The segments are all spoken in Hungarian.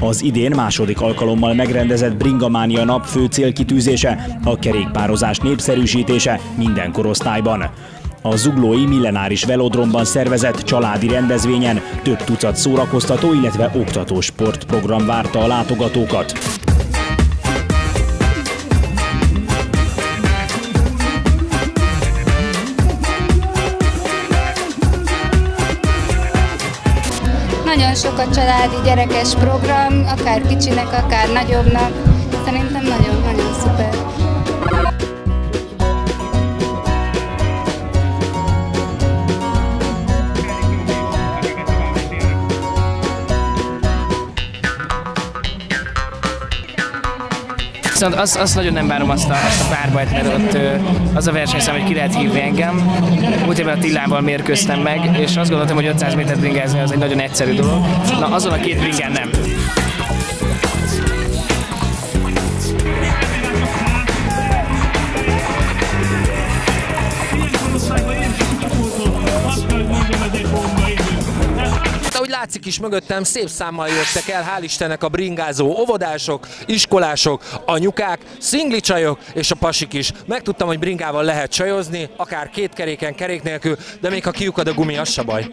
Az idén második alkalommal megrendezett Bringamánia nap fő célkitűzése a kerékpározás népszerűsítése minden korosztályban. A zuglói millenáris velodromban szervezett családi rendezvényen több tucat szórakoztató, illetve oktató sportprogram várta a látogatókat. Nagyon sok a családi gyerekes program, akár kicsinek, akár nagyobbnak. Szerintem nagyon-nagyon szuper. Viszont azt, azt nagyon nem várom azt a, azt a párbajt, mert ott az a versenyszám, hogy ki lehet hívni engem. Múlt évben a Tillával mérkőztem meg, és azt gondoltam, hogy 500 métert bringázni az egy nagyon egyszerű dolog. Na azon a két bringán nem. Látszik is mögöttem, szép számmal jöttek el, hál' Istennek a bringázó óvodások, iskolások, anyukák, szingli csajok és a pasik is. Megtudtam, hogy bringával lehet csajozni, akár két keréken, kerék nélkül, de még ha kiukad a gumi, az se baj.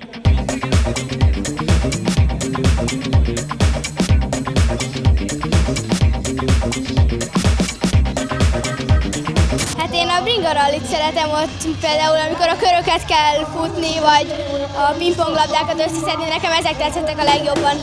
A rallit szeretem ott például, amikor a köröket kell futni, vagy a pingponglabdákat összeszedni, nekem ezek tetszettek a legjobban.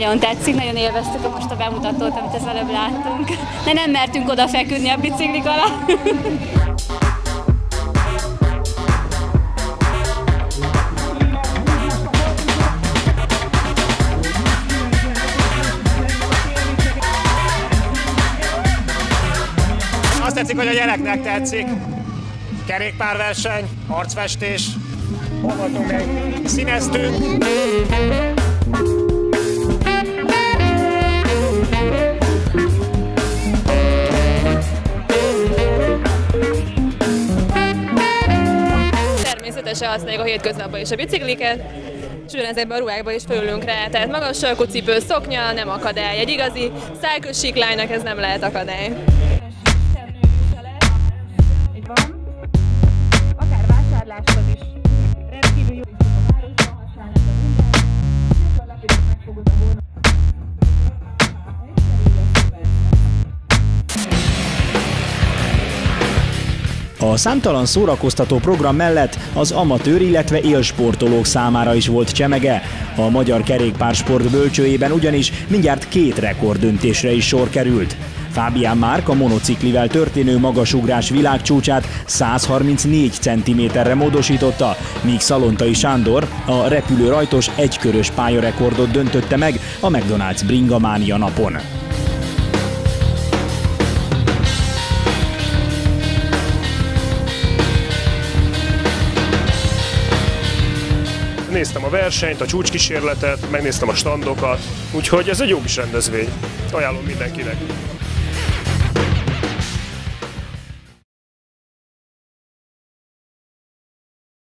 Nagyon tetszik, nagyon élveztük a most a bemutatót, amit az előbb láttunk. De nem mertünk oda feküdni a biciklik alá. Azt tetszik, hogy a gyereknek tetszik. Kerékpárverseny, arcfestés, hol voltunk még? Színeztünk. Természetesen használjuk a hétköznapban is a bicikliket, és ugyanezekben a ruhákban is fölülünk rá. Tehát magas sarkú cipő, szoknya nem akadály. Egy igazi szájközsik lánynak ez nem lehet akadály. A számtalan szórakoztató program mellett az amatőr, illetve élsportolók számára is volt csemege. A magyar kerékpársport bölcsőjében ugyanis mindjárt két rekorddöntésre is sor került. Fábián Márk a monociklivel történő magasugrás világcsúcsát 134 cm-re módosította, míg Szalontai Sándor a repülő rajtos egykörös pályarekordot döntötte meg a McDonald's Bringamánia napon. Néztem a versenyt, a csúcskísérletet, megnéztem a standokat, úgyhogy ez egy jó kis rendezvény. Ajánlom mindenkinek.